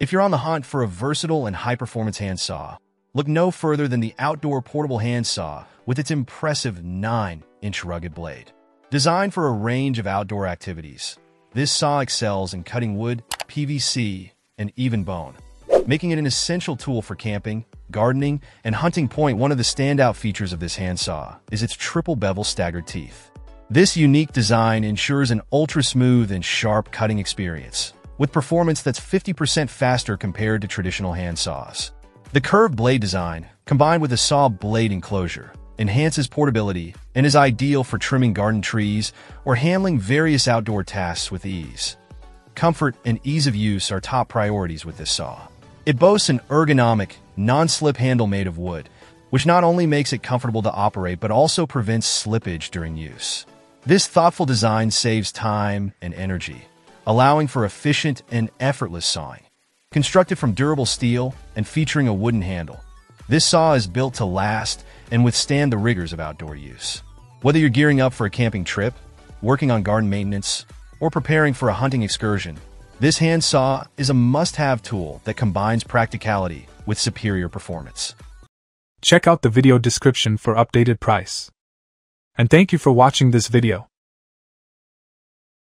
If you're on the hunt for a versatile and high-performance handsaw, look no further than the outdoor portable handsaw with its impressive 9-inch rugged blade. Designed for a range of outdoor activities, this saw excels in cutting wood, PVC, and even bone, making it an essential tool for camping, gardening, and hunting. Point one of the standout features of this handsaw is its triple bevel staggered teeth. This unique design ensures an ultra-smooth and sharp cutting experience, with performance that's 50% faster compared to traditional hand saws. The curved blade design, combined with a saw blade enclosure, enhances portability and is ideal for trimming garden trees or handling various outdoor tasks with ease. Comfort and ease of use are top priorities with this saw. It boasts an ergonomic, non-slip handle made of wood, which not only makes it comfortable to operate but also prevents slippage during use. This thoughtful design saves time and energy, allowing for efficient and effortless sawing. Constructed from durable steel and featuring a wooden handle, this saw is built to last and withstand the rigors of outdoor use. Whether you're gearing up for a camping trip, working on garden maintenance, or preparing for a hunting excursion, this hand saw is a must-have tool that combines practicality with superior performance. Check out the video description for updated price. And thank you for watching this video.